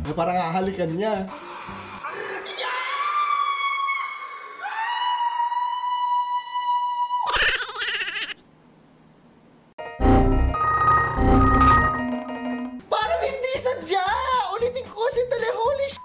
Na parang hahalikan niya. Parang hindi sadya! Ulitin ko kasi talaga, holy sh...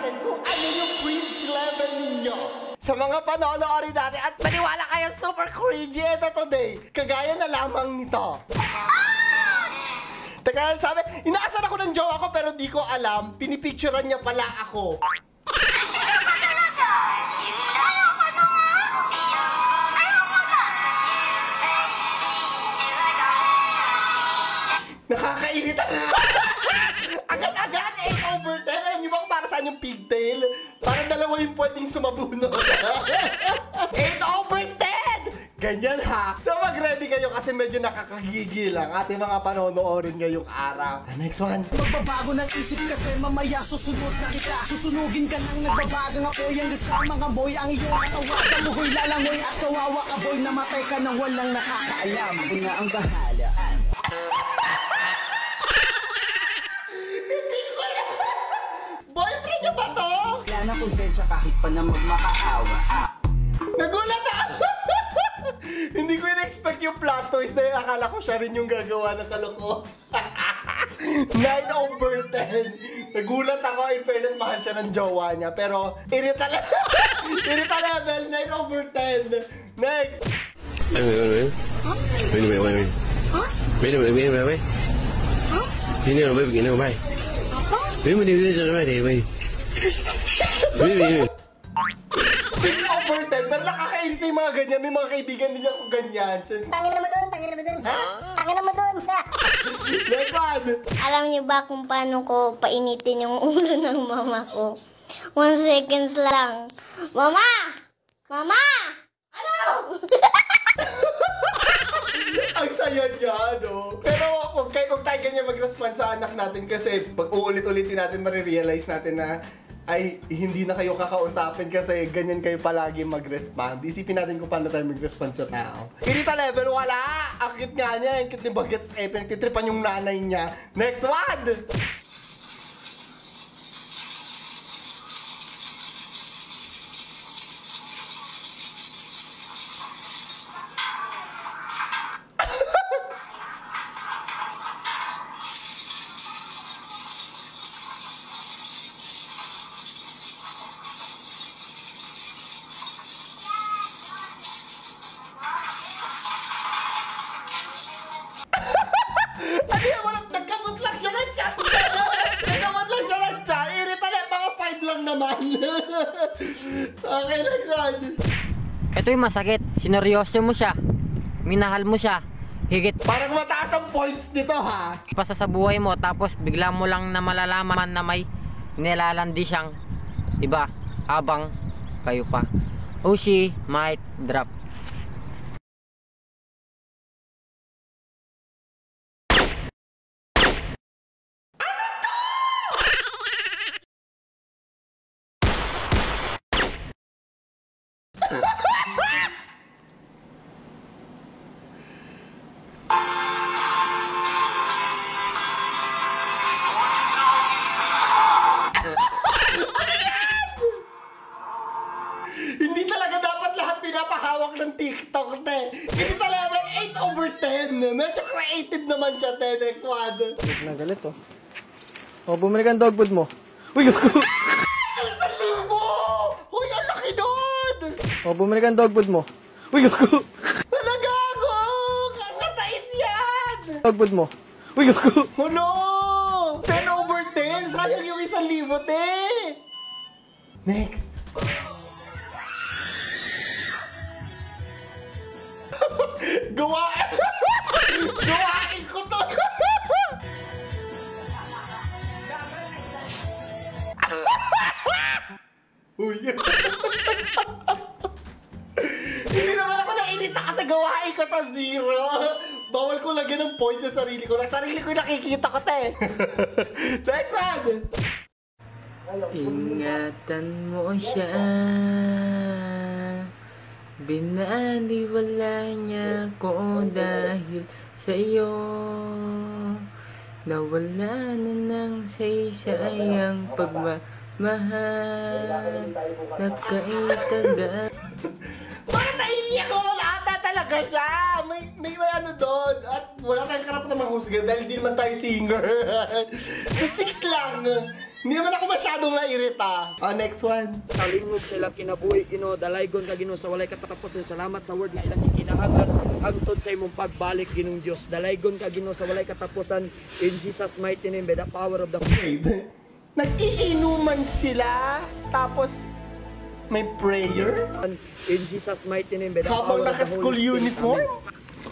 akin kung ano yung cringe level ninyo. Sa mga panonoodin natin at maniwala kayo super cringy ito today. Kagaya na lamang nito. Teka, sabi, inaasan ako ng jowa ko pero di ko alam, pinipicturean niya pala ako. Saan yung pigtail? Para dalawa yung pwedeng sumabunod. 8 over 10! Ganyan ha. So mag-ready kayo kasi medyo nakakagigil ang ating mga panonoorin ngayong araw. Ah, Next one. Magbabago ng isip kasi mamaya susunod na kita Susunugin ka ng nagbabagang apoy Ang sa mga boy ang iyong katawasan Muhoy lalangoy at kawawa ka boy Namatay ka nang walang nakakaalam Ako na ang bahala na konsensya kahit pa na magmakaawa ah. Nagulat ako! Hindi ko in-expect yung plot twist na yun. Akala ko siya rin yung gagawa ng kaloko. 9 over 10. Nagulat ako. In fairness, mahal siya ng jowa niya. Pero, irita level. irita level, 9 over 10. Next. Wait, wait, wait, wait. Wait, wait, wait, wait. Wait, wait, wait, wait, wait. Ini orang baik begini, baik. Wait, wait, wait, wait, wait, wait. Wait, wait, wait. 6 over 10. Pero nakakainit na yung mga ganyan. May mga kaibigan din ako ganyan. So, Tangin na mo dun, tangin na mo dun. Ha? Tangin na mo next one. Alam niyo ba kung paano ko painitin yung ulo ng mama ko? One seconds lang. Mama! Mama! Ano? Ang saya niya, no? Pero tayo ganyan mag-respond sa anak natin kasi pag uulit-ulitin natin, marirealize natin na ay hindi na kayo kakausapin kasi ganyan kayo palagi mag-respond. Isipin natin kung paano tayo mag-respond sa tao. Irita level, wala! Cute nga niya, ang cute ni Bagets eh, pinagtitripan yung nanay niya. Next one! Ito yung masakit. Sineryoso mo siya. Minahal mo siya. Higit Parang mataas ang points nito, ha? pa sa buhay mo tapos bigla mo lang na malalaman na may nilalandi siyang iba habang kayo pa. Who she might drop. Creative naman siya, te. Next one. Na galit oh. Oh, bumili ka ng dog food mo. Uy, gago. Isang libo! Uy, ang laki nun! Oh, bumili ka ng dog food mo. Uy, gago. Wala gago! Kakatain yan! Dog food mo. Uy, gago. Hulo! 10 over 10! Sayang yung isang libo, te! Next. Gawa! Lagyan ng point sa sarili ko. Na sarili ko nakikita ko, te. Next one! Ingatan mo siya Binaliwala niya ko dahil sa'yo Nawala na ng saysayang pagmamahal Nagkaitagal talaga siya. May, may, may ano doon. At wala tayong karapatan manghusga dahil di naman tayo singer. so, six lang. Hindi naman ako masyadong nairita. Ah, next one. Kalingog sila kinabuhi Ginoo dalaygon ka Ginoo sa walay katapusan salamat sa word nga ilang kinahanglan hangtod sa imong pagbalik Ginong Dios dalaygon ka Ginoo sa walay katapusan in Jesus mighty name by the power of the Wait. Nag-iinuman sila. Tapos, may prayer. in Jesus mighty name Habang naka-school uniform.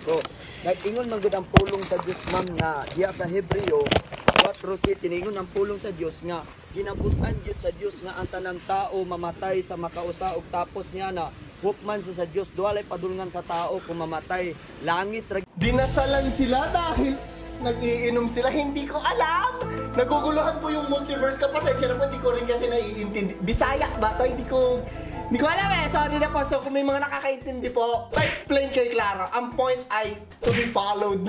So, nag-ingon man gud ang pulong sa Dios ma'am nga diya sa Hebreo 4:7 tiningon ang pulong sa Dios nga ginabutan gyud sa Dios nga ang tanang tao mamatay sa makausa ug tapos niya na hukman siya sa Dios duwalay padulngan sa tao kung mamatay langit Dinasalan sila dahil nag-iinom sila. Hindi ko alam. Naguguluhan po yung multiverse ka. Pasensya na po, hindi ko rin kasi naiintindi. Bisaya ba to? Hindi ko... Hindi ko alam eh. Sorry na po. So, kung may mga nakakaintindi po, pa-explain kay Clara. Ang point ay to be followed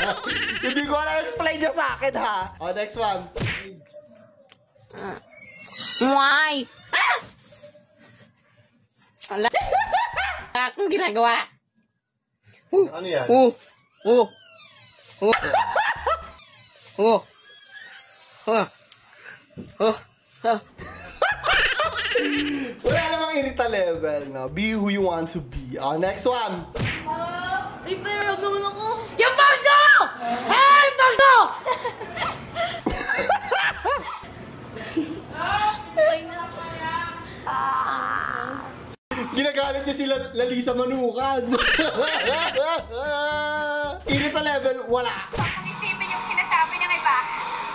hindi ko alam explain niya sa akin ha. O, next one. Why? Ah! Wala. Akong ginagawa. Ano yan? Oh. Oh. Oh. Oh. Oh. Oh. Oh. Wala namang irita level, no? Be who you want to be. O, next one. Ay, pero naman ako. Yung puso! Hey, puso! Ginagalit niya sila Lalisa Manukan. irita level, wala. Kung isipin yung sinasabi ng iba,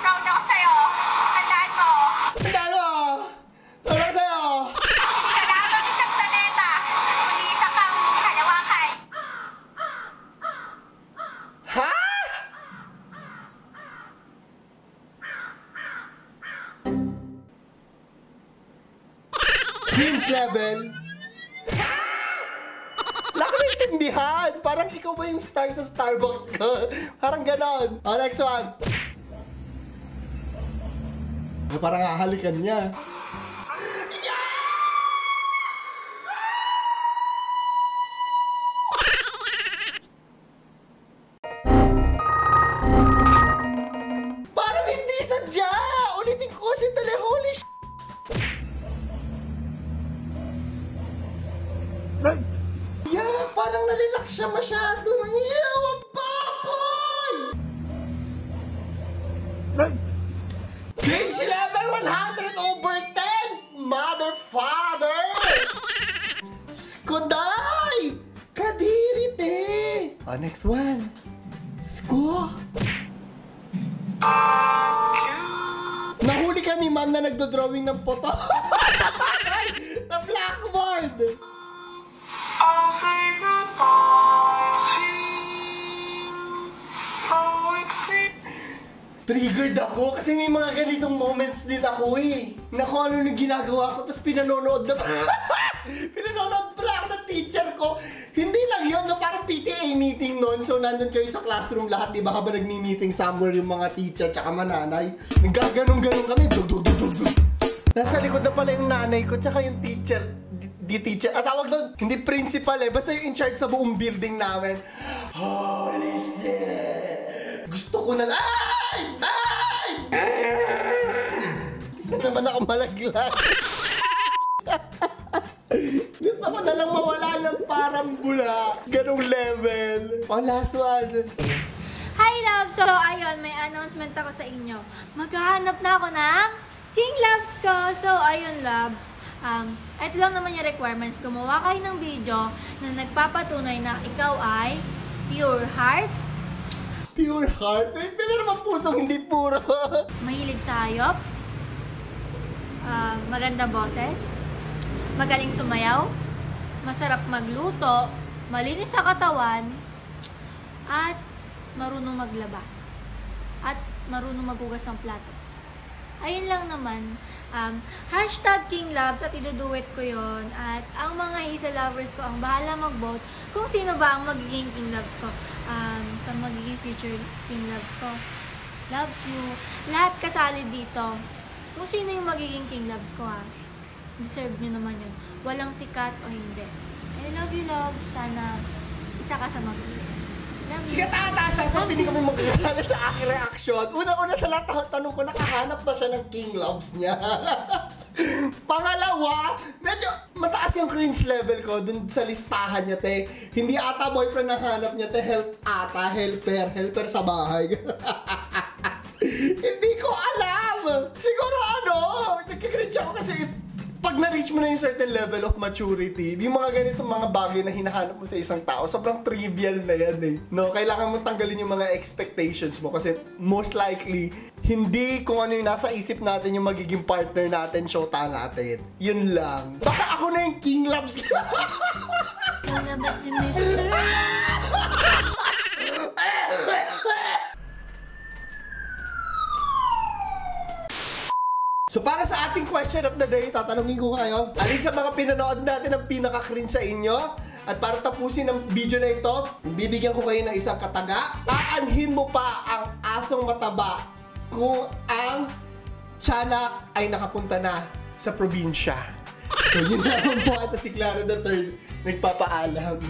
proud ako sa'yo. Tandaan mo, Tandaan mo! Wala ko sa'yo! hindi ka lamang isang planeta, kundi isa kang kalawakan. Ha? Cringe level? Naintindihan. Parang ikaw ba yung star sa Starbucks ko? Parang ganon. O, next one. Parang hahalikan niya. Siya masyado. Iyaw ang baboy! Cringe level 100 over 10! Mother, father! Skoday! Kadiri, te! Oh, next one. Sko! Nahuli ka ni ma'am na nagdo-drawing ng photo. Triggered ako kasi may mga ganitong moments din ako eh. Na kung ano yung ginagawa ko, tapos pinanonood na pinanonood pala ako ng teacher ko. Hindi lang yun, no? parang PTA meeting noon. So, nandun kayo sa classroom lahat, di ba? Habang nagmi-meeting somewhere yung mga teacher tsaka mananay. Naggaganong-ganong kami. Dug, dug, dug, dug, dug. Nasa likod na pala yung nanay ko tsaka yung teacher. Di, teacher. At tawag doon, hindi principal eh. Basta yung in charge sa buong building namin. Holy shit! Gusto ko na Ay! Ay! Hindi na naman ako malaglag. Gusto ko na lang mawala ng parang bula. Ganong level. Oh, last one. Hi, love! So, ayun, may announcement ako sa inyo. Maghahanap na ako ng King Loves ko. So, ayun, loves. Um, ito lang naman yung requirements. Gumawa kayo ng video na nagpapatunay na ikaw ay pure heart, Pure heart. Eh, Pero naman pusong hindi puro. mahilig sa hayop, ah, magandang boses, magaling sumayaw, masarap magluto, malinis sa katawan, at marunong maglaba. At marunong maghugas ng plato. Ayun lang naman. Um, hashtag King Loves at iduduet ko yon At ang mga Hazel lovers ko ang bahala mag-vote kung sino ba ang magiging King Loves ko. Um, sa magiging future King Loves ko. Loves you. Lahat kasali dito. Kung sino yung magiging King Loves ko ha. Deserve nyo naman yun. Walang sikat o hindi. I love you, love. Sana isa ka sa magiging. Love you. Sikat ata siya, so hindi kami magkakalit sa aking reaction. Una-una sa lahat, ta- tanong ko, nakahanap ba siya ng King Loves niya? Pangalawa, medyo mataas yung cringe level ko dun sa listahan niya, te. Hindi ata boyfriend ang hanap niya, te. Help ata, helper, helper sa bahay. Hindi ko alam. Siguro ano, nagkikringe ako kasi pag na-reach mo na yung certain level of maturity, yung mga ganitong mga bagay na hinahanap mo sa isang tao, sobrang trivial na yan eh. No, kailangan mo tanggalin yung mga expectations mo kasi most likely, hindi kung ano yung nasa isip natin yung magiging partner natin, shota natin. Yun lang. Baka ako na yung King Mr. So para sa ating question of the day, tatanungin ko kayo, alin sa mga pinanood natin ang pinaka-cringe sa inyo? At para tapusin ang video na ito, bibigyan ko kayo ng isang kataga. Aanhin mo pa ang asong mataba kung ang tiyanak ay nakapunta na sa probinsya. So yun naman po at si Clara the Third nagpapaalam.